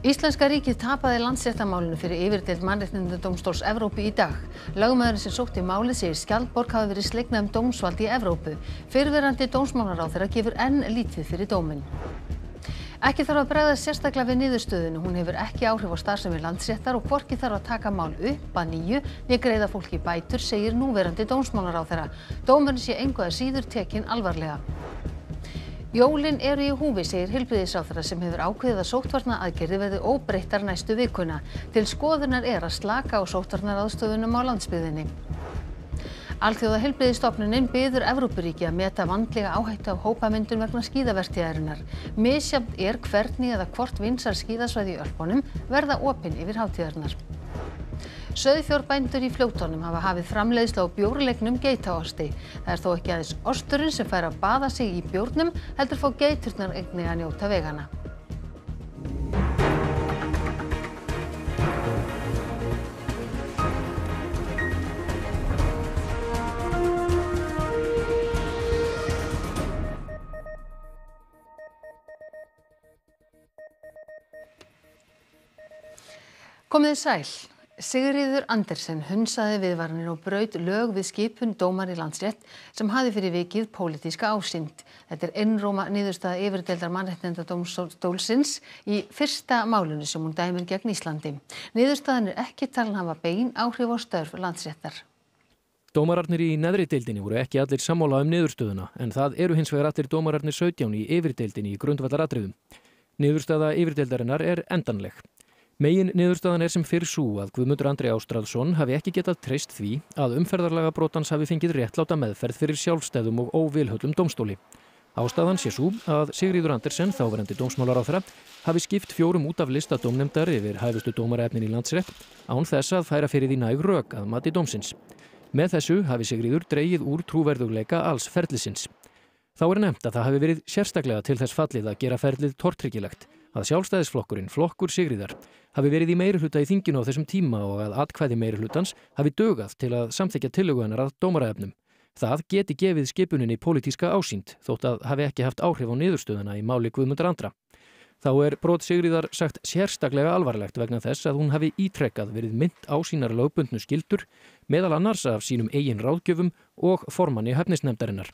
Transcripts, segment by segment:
Íslenska ríkið tapaði landsréttamálinu fyrir yfirdeild mannréttindadómstóls Evrópu í dag. Lögmaðurinn sem sótti málið segir Skjaldborg hafi verið slegnað um dómsvald í Evrópu. Fyrverandi dómsmálaráþeira gefur enn lítið fyrir dóminn. Ekki þarf að bregða sérstaklega við niðurstöðinu. Hún hefur ekki áhrif á starfsemi landsréttar og hvorki þarf að taka mál upp að nýju niður greiða fólki bætur, segir núverandi dómsmálaráþeira. Dómurinn sé engu að síður tekinn alvarlega. Jólin eru í húfi, segir heilbriðisráþara sem hefur ákveðið að sóttvarna aðgerði verði óbreyttar næstu vikuna. Til skoðunar er að slaka á sóttvarnar aðstöðunum á landsbyðinni. Alþjóða heilbriðistofnunin byður Evrópuríki að meta vandlega áhættu af hópamyndun vegna skíðavertíðarinnar. Misjafn er hvernig eða hvort vinsar skíðasvæði í Ölpunum verða opinn yfir hátíðarinnar. Sauðfjárbændur í fljótonum hafa hafið framleiðslu á bjórleiknum geitaosti. Það er þó ekki aðeins osturinn sem fær að baða sig í bjórnum, heldur fá geiturnar einnig að njóta vegana. Komið þið sæl. Sigríður Andersen hunsaði viðvaranir og braut lög við skipun dómar í landsrétt sem hafi fyrir vikið pólitíska ásýnd. Þetta er innróma niðurstaða yfirdeldar mannréttindadómstólsins í fyrsta málinu sem hún dæmur gegn Íslandi. Niðurstaðan er ekki talin hafa bein áhrif á störf landsréttar. Dómararnir í neðri deildinni voru ekki allir sammála um niðurstöðuna en það eru hins vegar allir dómararnir 17 í yfirdeildinni í grundvallaratriðum. Niðurstaða yfirdeildarinnar er endanleg. Megin niðurstaðan er sem fyrr svo að Guðmundur Andri Ástráðsson hafi ekki getað treyst því að umferðarlaga brotans hafi fengið réttláta meðferð fyrir sjálfstæðum og óvilhöllum domstóli. Ástæðan sé svo að Sigríður Andersen, þáverandi dómsmálaráþra, hafi skipt fjórum út af lista dómnemdar yfir hæfustu dómarefnin í landsrétt án þess að færa fyrir því næg rök að mati dómsins. Með þessu hafi Sigríður dreyið úr trúverðugleika alls ferlisins. Þá er nefnt að það hafi verið sérstaklega til þess fallið að gera ferlið tortryggilegt að sjálfstæðisflokkurinn, flokkur Sigríðar, hafi verið í meirihluta í þinginu á þessum tíma og að atkvæði meirihlutans hafi dögað til að samþykja tillögu hennar að dómaraefnum. Það geti gefið skipuninni pólitíska ásýnd þótt að hafi ekki haft áhrif á niðurstöðuna í máli Guðmundur andra. Þá er brot Sigríðar sagt sérstaklega alvarlegt vegna þess að hún hafi ítrekkað verið mynd á sínar lögbundnu skildur meðal annars af sínum eigin ráðgjöfum og formanni höfnisnefndarinnar.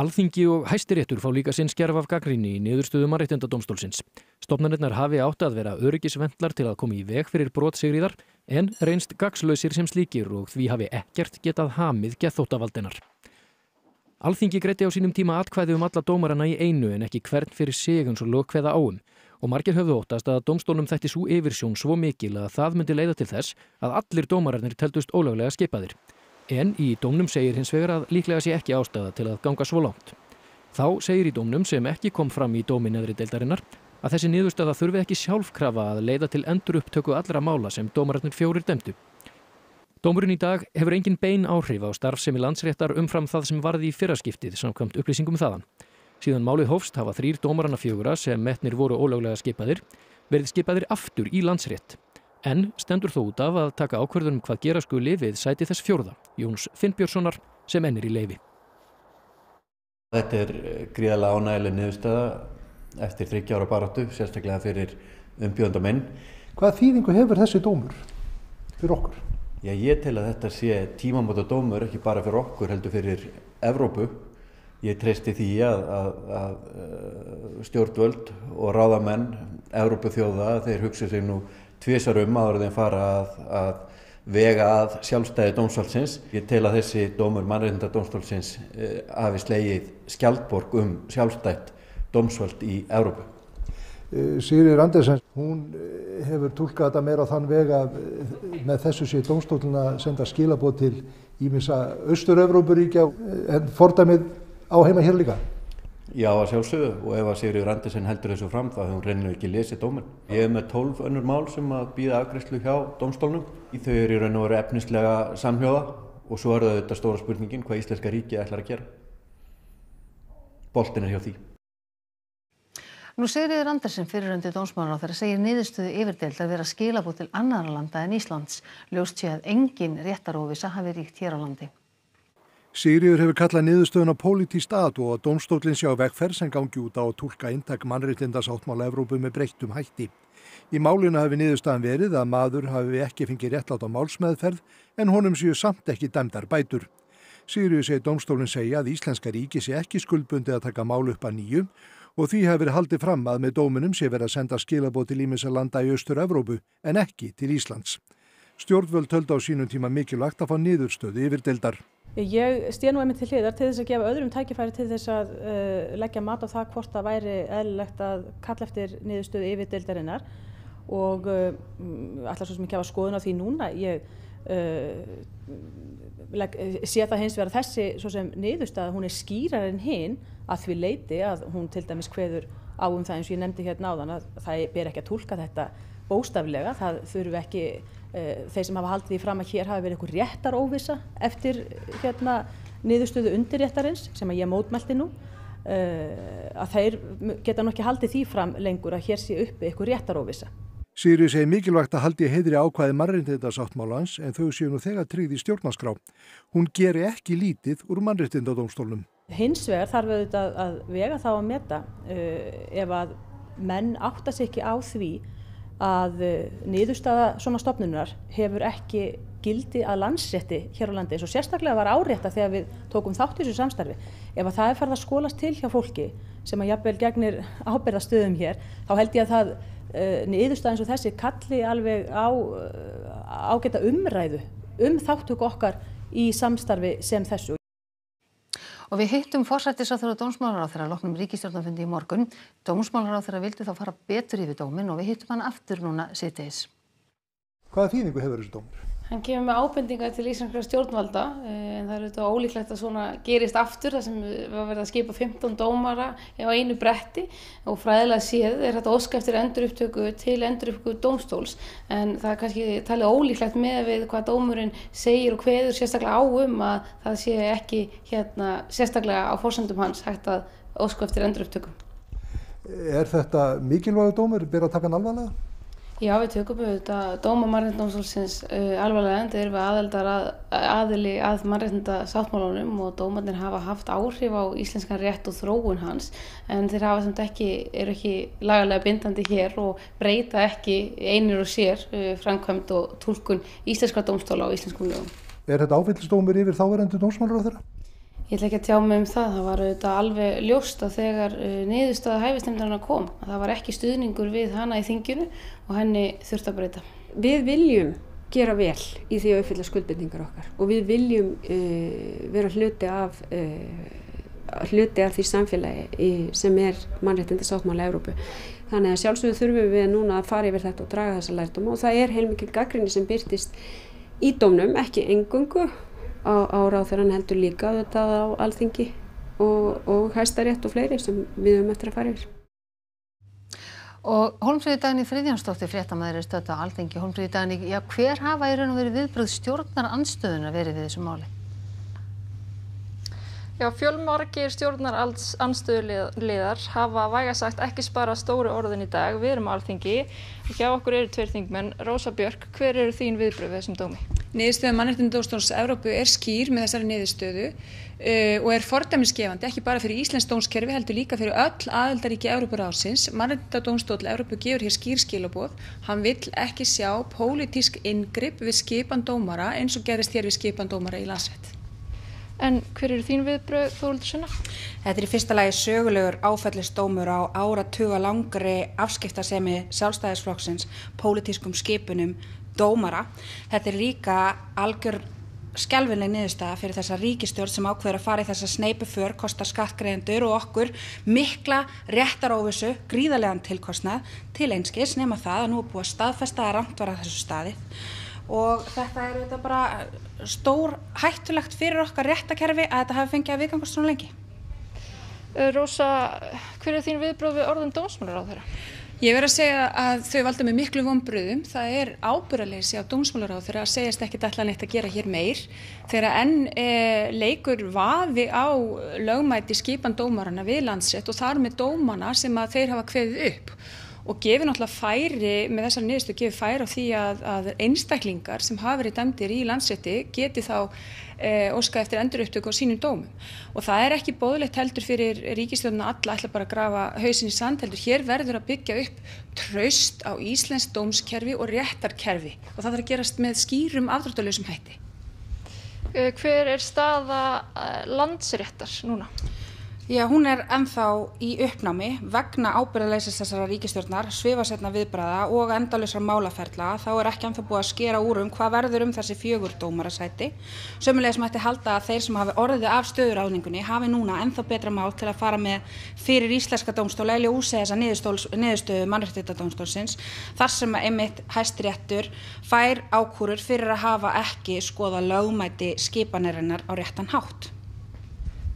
Alþingi og hæstiréttur fá líka sinn skerf af gaggrinni í niðurstöðu mannréttindadómstólsins. Stofnanirnar hafi átt að vera öryggisvendlar til að koma í veg fyrir brotsigriðar en reynst gagslausir sem slíkir og því hafi ekkert getað hamið gethóttavaldinar. Alþingi greiti á sínum tíma atkvæði um alla dómarana í einu en ekki hvern fyrir eins og lögkveða áum og margir höfðu óttast að dómstólum þætti svo yfirsjón svo mikil að það myndi leiða til þess að allir dómararnir teldust ólöglega skipaðir. En í dómnum segir hins vegar að líklega sé ekki ástæða til að ganga svo langt. Þá segir í dómnum sem ekki kom fram í dómi neðri deildarinnar að þessi niðurstöða þurfi ekki sjálfkrafa að leiða til endur upptöku allra mála sem dómararnir fjórir demdu. Dómurinn í dag hefur engin bein áhrif á starf sem í landsréttar umfram það sem varði í fyrraskiptið samkvæmt upplýsingum þaðan. Síðan málið hófst hafa þrýr dómarana fjögura sem metnir voru ólöglega skipaðir verið skipaðir aftur í landsrétt. En stendur þó út af að taka ákverðunum hvað gera skuli við sæti þess fjórða, Jóns Finnbjörnssonar, sem ennir í leifi. Þetta er gríðarlega ánægileg niðurstöða eftir 30 ára baráttu, sérstaklega fyrir umbjöndamenn. Hvað þýðingu hefur þessi dómur fyrir okkur? Já, ég tel að þetta sé tímamóta dómur, ekki bara fyrir okkur, heldur fyrir Evrópu. Ég treysti því að, að, að stjórnvöld og ráðamenn Evrópu þjóða, þeir hugsa sig nú tvísar um áður þeim fara að, að vega að sjálfstæði dómsválsins. Ég tel að þessi dómur mannreitnda dómsválsins eh, hafi slegið skjaldborg um sjálfstætt dómsvöld í Európu. Eh, Sigriður Andersen, hún eh, hefur tólkað þetta meira á þann vega eh, með þessu sé dómstólun að senda skilabóð til ímissa Östur-Európuríkja en fordæmið á heima hér líka. Já, að sjálfsögðu og ef að Sigriður Andersen heldur þessu fram þá hefur hún reynilega ekki lesið dóminn. Ég hef með tólf önnur mál sem að býða afgriðslu hjá dómstólnum. Þau eru í raun og veru efnislega samhjóða og svo er það þetta stóra spurningin hvað Íslenska ríkið ætlar að gera. Boltin er hjá því. Nú Sigriður Andersen fyriröndi dómsmálar á þeirra segir niðurstöðu yfirdeild að vera skilabóð til annara landa en Íslands. Ljóst sé að engin réttaróvisa hafi ríkt hér á landi. Sigriður hefur kallað niðurstöðuna pólitíst að og að domstólinn sjá vegferð sem gangi út á að tólka eintak mannreitlindas áttmála Evrópu með breyttum hætti. Í málinu hafi niðurstaðan verið að maður hafi ekki fengið réttlátt á málsmeðferð en honum séu samt ekki dæmdar bætur. Sigriður segi domstólinn segja að Íslenska ríki sé ekki skuldbundi að taka mál upp að nýju og því hefur haldið fram að með dóminum sé verið að senda skilabóð til ímessa landa í Östur-Evrópu en ekki til Íslands. Stjórnvöld töldu á sínum tíma mikilvægt að fá niðurstöðu yfir deildar. Ég stið nú einmitt til hliðar til þess að gefa öðrum tækifæri til þess að uh, leggja mat á það hvort það væri eðlilegt að kalla eftir niðurstöðu yfir deildarinnar og uh, allar svo sem ég kefa skoðun á því núna. Ég uh, leg, sé það hins vegar þessi svo sem niðurstöða, hún er skýrar en hinn að því leiti að hún til dæmis hveður á um það eins og ég nefndi hérna áðan að það ber ekki að tólka þetta bóstaflega, það þurfu ekki Eh, þeir sem hafa haldið því fram að hér hafi verið einhver réttar óvisa eftir hérna niðurstöðu undirréttarins sem að ég mótmælti nú eh, að þeir geta nú ekki haldið því fram lengur að hér sé uppi einhver réttar óvisa. Sigri segi mikilvægt að haldi heiðri ákvæði mannreitindasátmálans en þau séu nú þegar tryggði stjórnarskrá. Hún geri ekki lítið úr mannreitindadómstólnum. Hins vegar þarf auðvitað að vega þá að meta uh, ef að menn átta sig ekki á því að eh, niðurstaða svona stopnunar hefur ekki gildi að landsrétti hér á landi eins og sérstaklega var árétta þegar við tókum þátt í þessu samstarfi. Ef að það er farið að skólast til hjá fólki sem að jafnvel gegnir ábyrðastöðum hér, þá held ég að það uh, niðurstaða eins og þessi kalli alveg á uh, ágæta umræðu um þáttuk okkar í samstarfi sem þessu. Og við hittum fórsættisáþur og dómsmálaráþur að loknum ríkistjórnafundi í morgun. Dómsmálaráþur vildi þá fara betur yfir dómin og við hittum hann aftur núna sitteis. Hvaða þýðingu hefur þessu dómur? Hann kemur með ábendingar til íslenskra stjórnvalda eh, en það er auðvitað ólíklegt að svona gerist aftur þar sem varum verið að skipa 15 dómara á einu bretti og fræðilega séð er þetta óska eftir endurupptöku til endurupptöku dómstóls en það er kannski talið ólíklegt með við hvað dómurinn segir og hveður sérstaklega á um að það sé ekki hérna sérstaklega á fórsendum hans hægt að óska eftir endurupptöku. Er þetta mikilvægu dómur? Ber að taka hann alvarlega? Já, við tökum auðvitað dóma mannreitndómsólsins uh, alvarlega en þeir eru við aðeldar að, aðili að mannreitnda sáttmálunum og dómarnir hafa haft áhrif á íslenskan rétt og þróun hans en þeir hafa samt ekki, eru ekki lagalega bindandi hér og breyta ekki einir og sér uh, framkvæmt og tólkun íslenska dómstóla á íslenskum lögum. Er þetta áfyllistómur yfir þáverendu dómsmálur á þeirra? Ég ætla ekki að tjá mig um það, það var auðvitað alveg ljóst að þegar uh, niðurstaða hæfistemndarna kom að það var ekki stuðningur við hana í þinginu og henni þurft að breyta. Við viljum gera vel í því að uppfylla skuldbendingar okkar og við viljum uh, vera hluti af, uh, hluti af því samfélagi sem er mannréttindi sáttmála Európu. Þannig að sjálfsögðu þurfum við núna að fara yfir þetta og draga þessa lærdom og það er heilmikið gaggrinni sem byrtist í dómnum, ekki engungu á, á ráþurann heldur líka þetta á alþingi og, og hæstarétt og fleiri sem við höfum eftir að fara yfir. Og Holmfríði Dagni Friðjánsdóttir fréttamaður er stötta á alþingi. Holmfríði Dagni, já hver hafa í raun og verið viðbröð stjórnar anstöðun að verið við þessu máli? Já, fjölmargir stjórnar anstöðuliðar hafa vægasagt ekki spara stóru orðin í dag. Við erum á alþingi og hjá okkur eru tveir þingmenn. Rósa Björk, hver eru þín viðbröð við þessum dómi? Niðurstöðu mannreitindóstóns Evrópu er skýr með þessari niðurstöðu uh, og er fordæmisgefandi ekki bara fyrir Íslands dómskerfi heldur líka fyrir öll aðeldaríki Evrópurásins. Mannreitindadómstól Evrópu gefur hér skýr skilabóð. Hann vill ekki sjá pólitísk ingripp við skipan dómara eins og gerist hér við skipan dómara í landsveit. En hver eru þín viðbröð Þóruldur Sunna? Þetta er í fyrsta lagi sögulegur áfællistómur á áratuga langri afskiptasemi sjálfstæðisflokksins, pólitískum skipunum, dómara. Þetta er líka algjör skjálfinleg niðurstaða fyrir þessa ríkistjórn sem ákveður að fara í þessa sneipu för, kosta skattgreðendur og okkur mikla réttarófisu, gríðarlegan tilkostnað til einskis nema það að nú er búið að staðfesta að rámt var að þessu staðið og þetta er þetta bara stór hættulegt fyrir okkar réttakerfi að þetta hafi fengið að viðgangast svona lengi. Eh, Rósa, hver er þín viðbróð við orðum dómsmálar á þeirra? Ég verð að segja að þau valda með miklu vonbröðum. Það er ábyrraleysi á dómsmálar á þeirra að segjast ekkit allan eitt að gera hér meir. Þegar enn e, leikur vaði á lögmæti skipan dómarana við landsett og þar með dómana sem að þeir hafa kveðið upp og gefur náttúrulega færi með þessar niðurstu gefur færi á því að, að einstaklingar sem hafa verið dæmdir í landsrétti geti þá e, óska eftir endurupptöku á sínum dómum og það er ekki bóðlegt heldur fyrir ríkistjóðuna alla ætla bara að grafa hausin í sand heldur hér verður að byggja upp traust á Íslands dómskerfi og réttarkerfi og það þarf að gerast með skýrum afdráttalösum hætti. Eh, hver er staða eh, landsréttar núna? Já, hún er ennþá í uppnámi vegna ábyrðaleysis þessara ríkistjórnar, svifasetna viðbræða og endalusra málaferla. Þá er ekki ennþá búið að skera úr um hvað verður um þessi fjögur dómarasæti. Sömulega sem ætti halda að þeir sem hafi orðið af stöðuráðningunni hafi núna ennþá betra mál til að fara með fyrir íslenska dómstóla eða úsega þessa niðurstöðu mannrættitadómstólsins þar sem að einmitt hæstiréttur fær ákúrur fyrir að hafa ekki skoða lögmæti skipanerinnar á réttan hátt.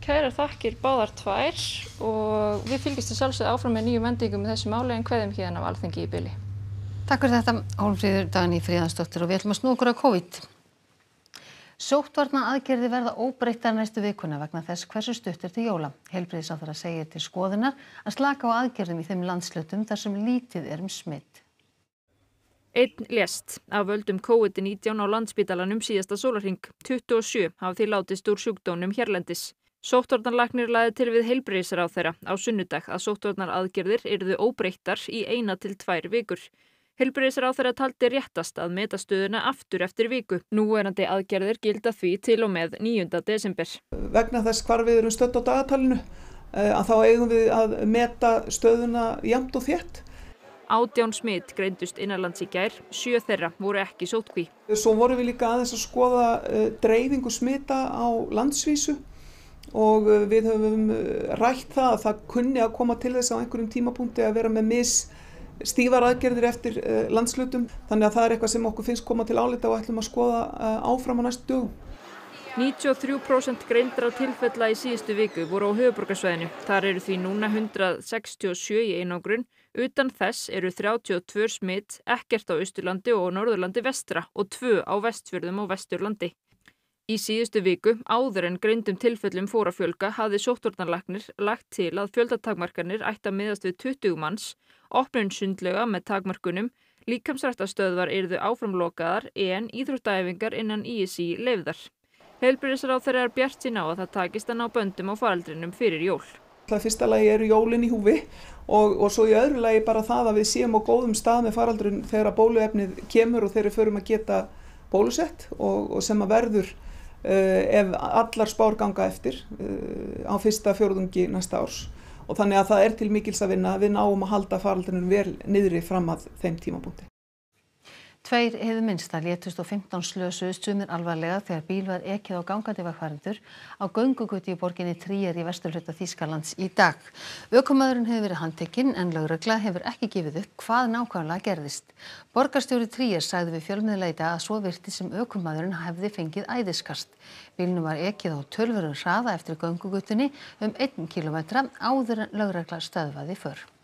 Kæra þakkir báðar tvær og við fylgjumst að sjálfsögða áfram með nýjum vendingum með þessu máli en hverjum hérna af alþengi í byli. Takk fyrir þetta, Hólmfríður Dagni Fríðansdóttir og við ætlum að snú okkur á COVID. Sóttvarna aðgerði verða óbreyttar næstu vikuna vegna þess hversu stuttur til jóla. Helbriðisáþara segir til skoðunar að slaka á aðgerðum í þeim landslutum þar sem lítið er um smitt. Einn lést af völdum COVID-19 á landsbítalanum síðasta sólarhing. 27 hafði því látist úr sjúkdónum hérlendis. Sóttvarnarlagnir laði til við heilbreyðisra á sunnudag að sóttvarnar aðgerðir yrðu óbreyttar í eina til tvær vikur. Þeirra taldi réttast að meta stöðuna aftur eftir viku. Núverandi aðgerðir gilda því til og með 9. desember. Vegna þess hvar við erum stödd á dagatalinu eh, að þá eigum við að meta stöðuna jamt og þétt. Átján smitt greindust innanlands í gær, sjö þeirra voru ekki sótkví. Svo vorum við líka aðeins að skoða uh, dreifingu smita á landsvísu og uh, við höfum uh, rætt það að það kunni að koma til þess á einhverjum tímapunkti að vera með mis stífar aðgerðir eftir uh, landslutum þannig að það er eitthvað sem okkur finnst koma til álita og ætlum að skoða áfram á næstu dögum. 93% greindra tilfella í síðustu viku voru á höfuborgarsvæðinu. Þar eru því núna 167 í einangrun. Utan þess eru 32 smitt ekkert á Östurlandi og Norðurlandi vestra og 2 á vestfjörðum og vesturlandi. Í síðustu viku, áður en greindum tilfellum fór að fjölga, hafði sóttvarnarlagnir lagt til að fjöldatakmarkanir ætti að miðast við 20 manns, opnun sundlega með takmarkunum, líkamsrættastöðvar eruðu áframlokaðar en íþróttæfingar innan ISI leifðar. Helbriðisar á þeirra er bjart sín á að það takist að ná böndum á faraldrinum fyrir jól. Það fyrsta lagi eru jólinn í húfi og, og svo í öðru lagi bara það að við séum á góðum stað með faraldrin þegar bóluefnið kemur og þeir eru förum að geta bólusett og, og sem að verður ef allar spár ganga eftir eh, á fyrsta fjórðungi næsta árs og þannig að það er til mikils að vinna við náum að halda faraldunum vel niðri fram að þeim tímapunkti. Tveir hefðu minnsta létust og 15 slösuðust sumir alvarlega þegar bíl var ekið á gangandi vegfærindur á göngugutti í borginni Tríer í vesturhluta Þýskalands í dag. Ökumæðurinn hefur verið handtekinn en lögregla hefur ekki gefið upp hvað nákvæmlega gerðist. Borgarstjóri Tríer sagði við dag að svo virti sem ökumæðurinn hefði fengið æðiskast. Bílnum var ekið á tölvurinn hraða eftir gönguguttinni um 1 km áður en lögregla stöðvaði för.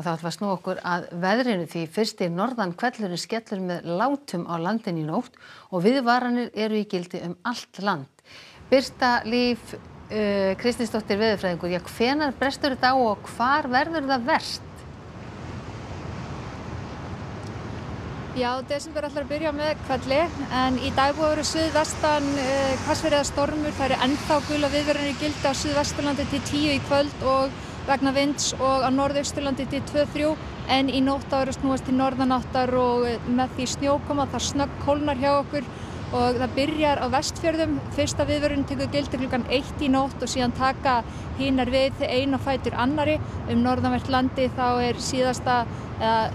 Og þá ætlum við að snú okkur að veðrinu því fyrsti norðan kvellurinn skellur með látum á landin í nótt og viðvaranir eru í gildi um allt land. Byrsta líf uh, Kristinsdóttir veðurfræðingur, já hvenar brestur þetta á og hvar verður það verst? Já, desember ætlar að byrja með kvelli en í dag vera suðvestan uh, hvassverið að stormur. Það eru ennþá gula viðverðinir í gildi á suðvesturlandi til tíu í kvöld og vegna vinds og á norðausturlandi til 2-3 en í nótt ára snúast til norðanáttar og með því snjókoma það snögg kólnar hjá okkur og það byrjar á vestfjörðum. Fyrsta viðverðin tekur gildi klukkan 1 í nótt og síðan taka hínar við einu og fætur annari um norðanvert landi þá er síðasta eða,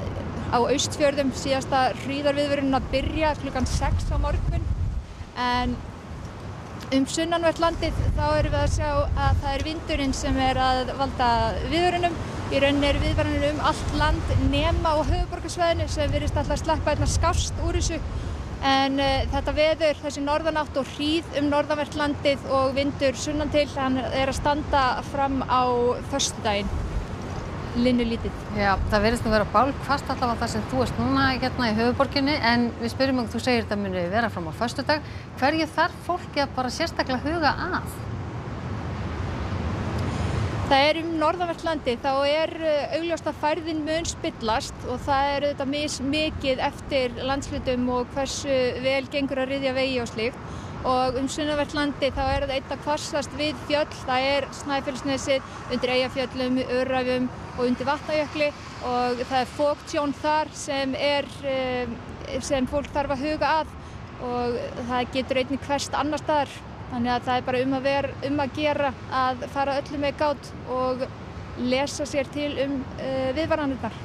á austfjörðum síðasta hríðarviðverðin að byrja klukkan 6 á morgun. En Um sunnanvert landið þá erum við að sjá að það er vindurinn sem er að valda viðvörunum. Í rauninni er viðvörunum um allt land nema á höfuborgarsvæðinu sem virðist alltaf sleppa einhver skást úr þessu. En uh, þetta veður, þessi norðanátt og hríð um norðanvert landið og vindur sunnan til, hann er að standa fram á þörstudaginn linnu lítið. Já, það verðist nú vera bálkvast allavega það sem þú erst núna hérna í höfuborginni en við spyrjum um þú segir þetta muni vera fram á föstudag. Hverju þarf fólki að bara sérstaklega huga að? Það er um norðanvert landi, þá er uh, augljóst að færðin mun spillast og það er auðvitað mis mikið eftir landslutum og hversu vel gengur að riðja vegi og slíkt. Og um sunnanvert landi þá er það eitt að kvassast við fjöll, það er Snæfellsnesið, undir Eyjafjöllum, Örræfum og undir Vatnajökli og það er fóktjón þar sem, er, um, sem fólk þarf að huga að og það getur einnig hverst annar staðar. Þannig að það er bara um að, vera, um að gera að fara öllu með gátt og lesa sér til um uh, viðvaranirnar.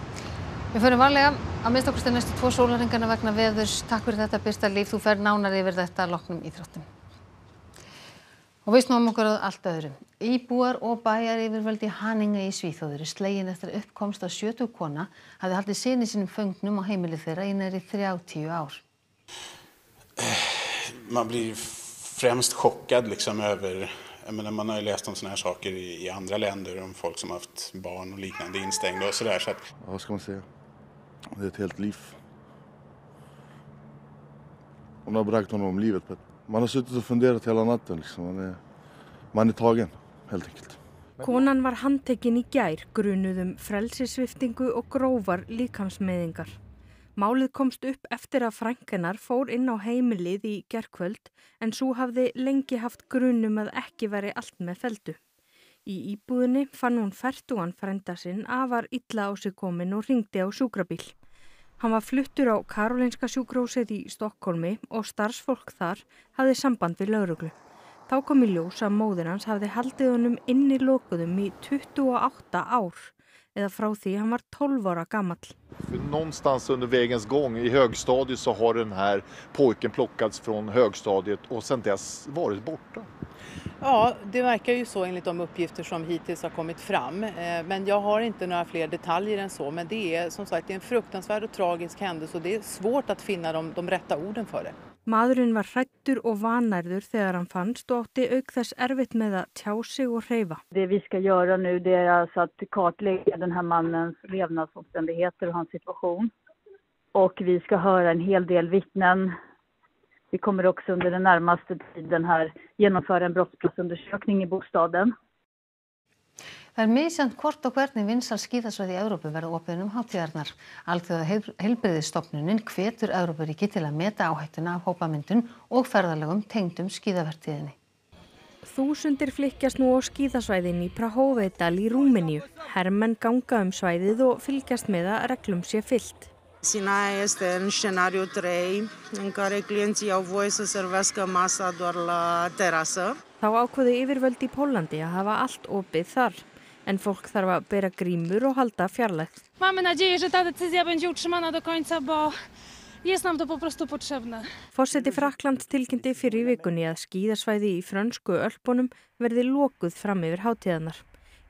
Við förum varlega að minnst okkur stið næstu tvo sólaringana vegna veðurs. Takk fyrir þetta Birta Líf, þú fer nánar yfir þetta loknum íþróttum. Og við snúum okkur að allt öðru. Íbúar og bæjar yfirvöldi Haninga í Svíþóður slegin eftir uppkomst að sjötu kona hafði haldið sinni sínum föngnum á heimilið þeirra í næri 30 ár. Man blir främst chockad liksom över jag menar, man har ju läst om sådana här saker i, i, andra länder om folk som har haft barn och liknande instängda och sådär. Så att... Ja, vad ska man säga? Det är ett helt liv. Hon har bragt honom om livet. Man har suttit och funderat hela natten. Liksom. Man, är, man är tagen, helt enkelt. Konan var handtekinn í gær, grunuðum frelsisviftingu og grófar líkamsmeðingar. Málið komst upp eftir að frænkenar fór inn á heimilið í gerkvöld en svo hafði lengi haft grunum að ekki veri allt með feldu. Í íbúðinni fann hún færtugan frænda sinn afar illa á sig komin og ringdi á sjúkrabíl. Hann var fluttur á Karolinska sjúkrósið í Stokkólmi og starfsfólk þar hafði samband við lauruglu. Þá kom í ljós að móður hans hafði haldið honum inn í lokuðum í 28 ár eða frá því hann var 12 ára gammal. Någonstans under vägens gång i högstadiet så har den här pojken plockats från högstadiet och sedan dess varit borta. Ja, det verkar ju så enligt de uppgifter som hittills har kommit fram. Men jag har inte några fler detaljer än så. Men det är som sagt en fruktansvärd och tragisk händelse och det är svårt att finna de, de rätta orden för det. Maðurinn var hrættur og vanærður þegar hann fannst og átti auk þess erfitt með að tjá sig og hreyfa. Det vi ska göra nu det är alltså att kartlägga den här mannens levnadsomständigheter och hans situation. Och vi ska höra en hel del vittnen. Vi kommer också under den närmaste tiden här genomföra en brottsplatsundersökning i bostaden. Það er misjant hvort og hvernig vinsal skíðasvæði í Európu verða opið um hátíðarnar. Alþjóða heilbriðistofnunin hvetur Európuríki til að meta áhættuna af hópamyndun og ferðalögum tengdum skíðavertíðinni. Þúsundir flykkjast nú á skíðasvæðin í Prahovedal í Rúmeníu. Hermenn ganga um svæðið og fylgjast með að reglum sé fyllt. Sinaia este în scenariu 3, în care clienții au voie să servească masa doar la terasă. Þá ákveði yfirvöld í Pólandi að hafa allt opið þar en fólk þarf að bera grímur og halda fjarlægt. Forseti Frakland tilkynnti fyrir vikunni að skíðasvæði í frönsku Ölpunum verði lokuð fram yfir hátíðanar.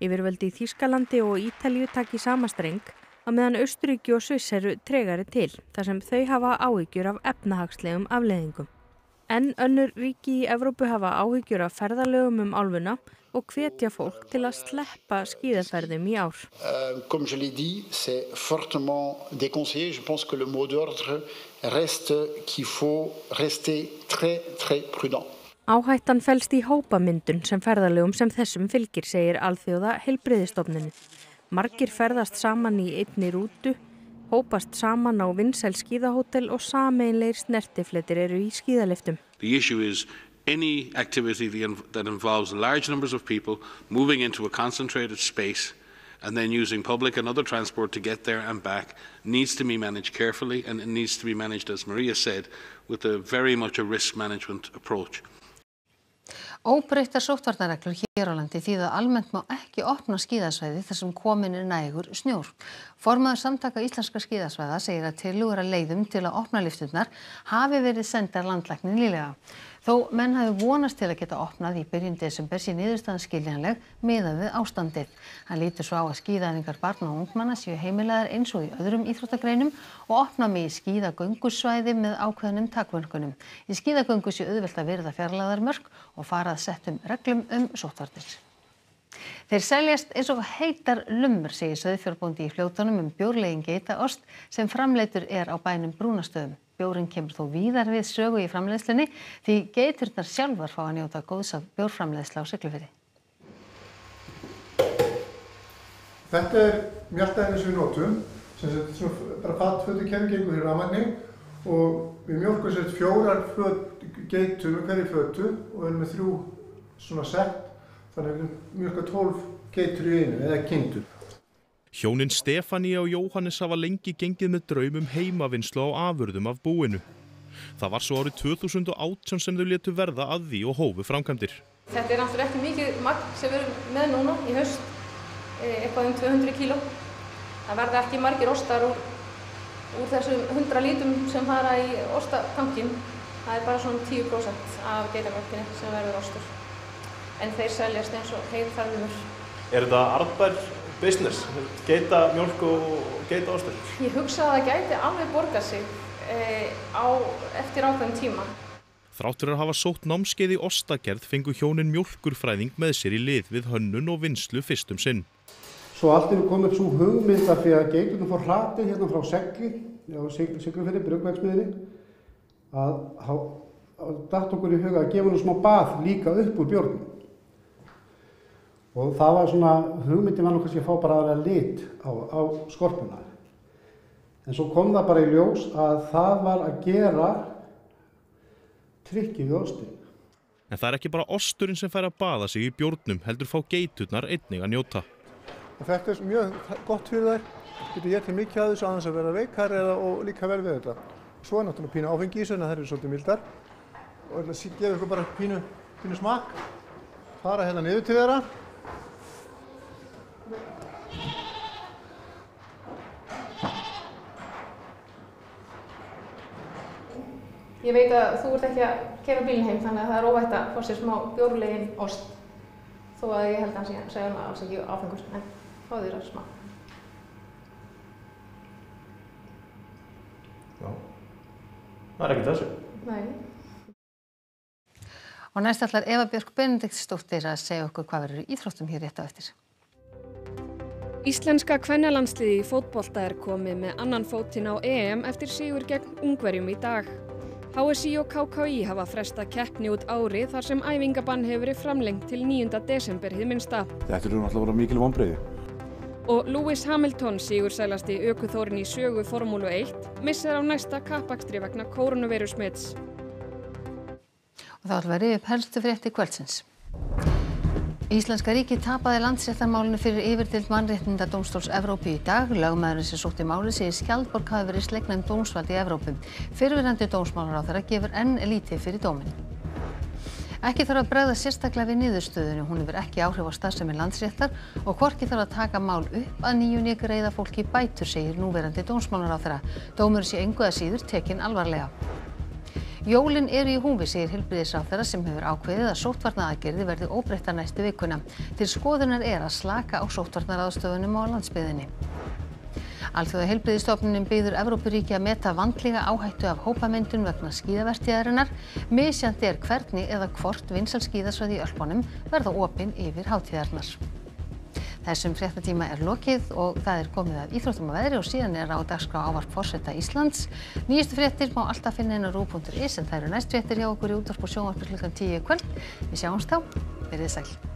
Yfirvöldi í Þýskalandi og Ítalju taki sama streng að meðan Austuríki og Sviss eru tregari til þar sem þau hafa áhyggjur af efnahagslegum afleðingum. En önnur ríki í Evrópu hafa áhyggjur af ferðalögum um álfuna og hvetja fólk til að sleppa skíðaferðum í ár. Uh, comme je l'ai dit, c'est fortement déconseillé. Je pense que le mot d'ordre reste qu'il faut rester très très prudent. Áhættan fælst í hópamyndun sem ferðalögum sem þessum fylgir, segir alþjóða heilbriðistofnunni. Margir ferðast saman í einni rútu, hópast saman á vinsæl skíðahótel og sameinleir snertifletir eru í skíðaliftum. The issue is any activity that involves large numbers of people moving into a concentrated space and then using public and other transport to get there and back needs to be managed carefully and it needs to be managed, as Maria said, with a very much a risk management approach. Óbreyttar sóttvarnareglur hér á landi því að almennt má ekki opna skíðasvæði þar sem komin er nægur snjór. Formaður samtaka íslenska skíðasvæða segir að tilugur að leiðum til að opna lifturnar hafi verið sendar landlæknin lílega. Þó menn hafi vonast til að geta opnað í byrjun desember sé niðurstaðan skiljanleg miðað við ástandið. Hann lítur svo á að skíðaningar barna og ungmanna séu heimilegar eins og í öðrum íþróttagreinum og opna með í skíðagöngusvæði með ákveðnum takvöngunum. Í skíðagöngu sé auðvelt að verða fjarlæðarmörk og farað settum reglum um sótvartir. Þeir seljast eins og heitar lumur, segir söðfjárbóndi í fljótonum um bjórlegin geitaost sem framleitur er á bænum brúnastöðum. Bjórin kemur þó víðar við sögu í framleiðslunni því geiturnar sjálfar fá að njóta góðs af bjórframleiðsla á Siglufirði. Þetta er mjöltaðinni sem við notum, sem þetta svona bara fattfötu kerfi gengur í rafmagni og við mjölkum sér fjórar föt, geitur með hverju fötu og erum með þrjú svona sett, þannig að við mjölka tólf geitur í einu eða kindur. Hjónin Stefania og Jóhannes hafa lengi gengið með draumum heimavinnslu á afurðum af búinu. Það var svo árið 2018 sem þau letu verða að því og hófu framkvæmdir. Þetta er náttúrulega ekki mikið magn sem við erum með núna í haust, eitthvað um 200 kíló. Það verða ekki margir ostar úr, úr þessum 100 lítum sem fara í ostatankin. Það er bara svona 10% af geitamjölkinni sem verður ostur. En þeir seljast eins og heil þarfumur. Er þetta arðbær business, geita mjölk og geita ostur? Ég hugsa að það gæti alveg borga sig e, á, eftir ákveðin tíma. Þráttur að hafa sótt námskeið í ostagerð fengu hjónin mjölkurfræðing með sér í lið við hönnun og vinslu fyrstum sinn. Svo allt er komið upp svo hugmynd af því að geitunum fór hratið hérna frá segli, já, seglufyrri, brugvægsmiðinni, að, að, að dætt okkur í huga að gefa hennu smá bað líka upp úr björnum. Og það var svona, hugmyndin var nú kannski að fá bara aðra lit á, á skorpuna. En svo kom það bara í ljós að það var að gera trikki við ostin. En það er ekki bara osturinn sem fær að baða sig í bjórnum, heldur fá geiturnar einnig að njóta. Og þetta er mjög gott fyrir þær, getur getið mikið að þessu aðeins að vera veikar eða og líka vel við þetta. Svo er náttúrulega pínu áfengi í þessu en það eru svolítið mildar. Og ég ætla að gefa ykkur bara pínu, pínu smakk, fara hérna niður til þeirra. Ég veit að þú ert ekki að kera bílinn heim þannig að það er óvægt að fá sér smá bjórlegin ost þó að ég held að hann sé að segja hann alls ekki áfengur en fá þér að smá. Já, það er ekki þessu. Nei. Og næst ætlar Eva Björk Benediktsdóttir að segja okkur hvað verður í Íþróttum hér rétt á eftir. Íslenska kvennalandsliði í fótbolta er komið með annan fótinn á EM eftir sigur gegn ungverjum í dag. HSI og KKI hafa fresta keppni út ári þar sem æfingabann hefur verið framlengt til 9. desember hið minnsta. Þetta eru náttúrulega bara mikil vonbreiði. Og Lewis Hamilton, sigur sælasti aukuþórin í sögu Formúlu 1, missir á næsta kappakstri vegna koronavirusmits. Og þá að rifja upp helstu frétti kvöldsins. Íslenska ríki tapaði landsréttarmálinu fyrir yfirdild mannréttinda Dómstóls Evrópu í dag. Lögmaðurinn sem sótti máli segir Skjaldborg hafi verið slegnan dómsvaldi í Evrópu. Fyrfirandi dómsmálaráþara gefur enn lítið fyrir dómin. Ekki þarf að bregða sérstaklega við niðurstöðunum. Hún hefur ekki áhrif á starfsemi landsréttar og hvorki þarf að taka mál upp að nýjunni greiða fólki bætur, segir núverandi dómsmálaráþara. Dómur sé engu að síður tekinn alvarlega. Jólin eru í húfi, segir heilbriðisráþara sem hefur ákveðið að sóttvarnaaðgerði verði óbreytta næstu vikuna. Til skoðunar er að slaka á sóttvarnaraðstöfunum á landsbyðinni. Alþjóða heilbriðistofnunin byður Evrópuríki að meta vandlega áhættu af hópamyndun vegna skíðavertíðarinnar. Misjandi er hvernig eða hvort vinsal skíðasvæði í Ölpunum verða opinn yfir hátíðarnar. Þessum fréttatíma er lokið og það er komið að íþróttum að veðri og síðan er á dagskrá ávarp fórseta Íslands. Nýjastu fréttir má alltaf finna inn á rú.is en það eru næst fréttir hjá okkur í útvarp og sjónvarp klukkan 10 kvöld. Við sjáumst þá. Verðið sæl.